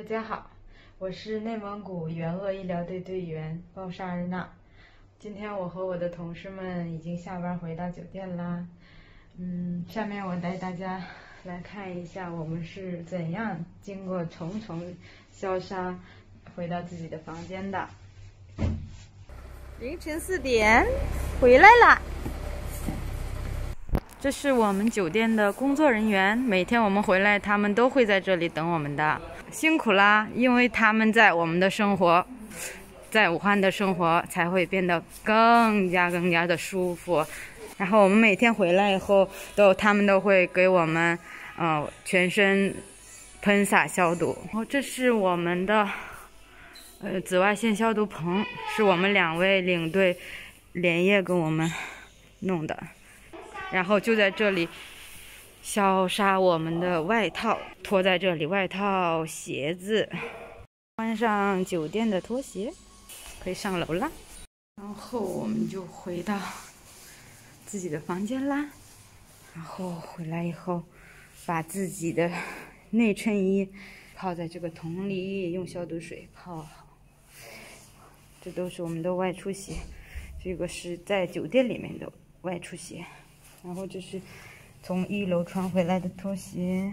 大家好，我是内蒙古援鄂医疗队队员鲍沙尔娜。今天我和我的同事们已经下班回到酒店啦。嗯，下面我带大家来看一下我们是怎样经过重重消杀回到自己的房间的。凌晨四点，回来啦。这是我们酒店的工作人员，每天我们回来，他们都会在这里等我们的。辛苦啦，因为他们在我们的生活，在武汉的生活才会变得更加更加的舒服。然后我们每天回来以后，都他们都会给我们，呃，全身喷洒消毒。然后这是我们的，呃，紫外线消毒棚，是我们两位领队连夜给我们弄的。然后就在这里消杀我们的外套，拖在这里，外套、鞋子，穿上酒店的拖鞋，可以上楼啦。然后我们就回到自己的房间啦。然后回来以后，把自己的内衬衣泡在这个桶里，用消毒水泡好。这都是我们的外出鞋，这个是在酒店里面的外出鞋。然后这是从一楼穿回来的拖鞋，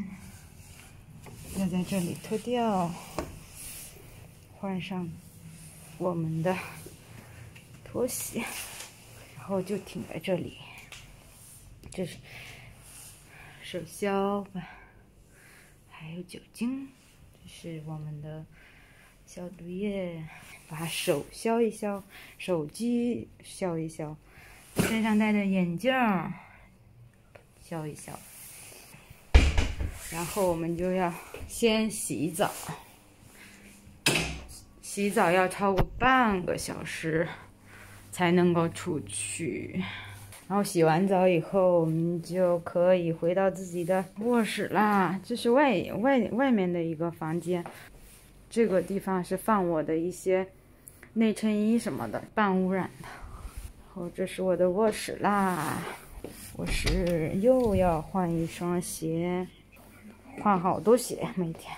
要在这里脱掉，换上我们的拖鞋，然后就停在这里。这是手消吧，还有酒精，这是我们的消毒液，把手消一消，手机消一消，身上戴的眼镜。消一消，然后我们就要先洗澡，洗澡要超过半个小时才能够出去。然后洗完澡以后，我们就可以回到自己的卧室啦。这是外外外面的一个房间，这个地方是放我的一些内衬衣什么的，半污染的。然后这是我的卧室啦。我是又要换一双鞋，换好多鞋每天。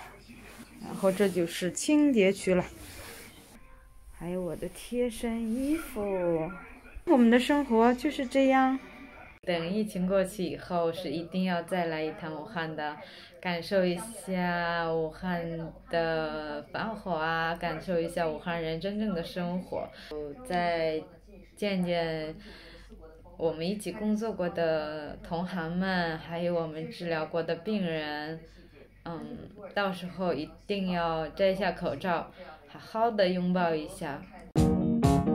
然后这就是清洁区了，还有我的贴身衣服。我们的生活就是这样。等疫情过去以后，是一定要再来一趟武汉的，感受一下武汉的繁华啊，感受一下武汉人真正的生活，再见见。我们一起工作过的同行们，还有我们治疗过的病人，嗯，到时候一定要摘下口罩，好好的拥抱一下。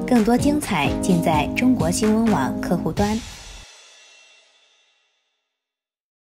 更多精彩尽在中国新闻网客户端。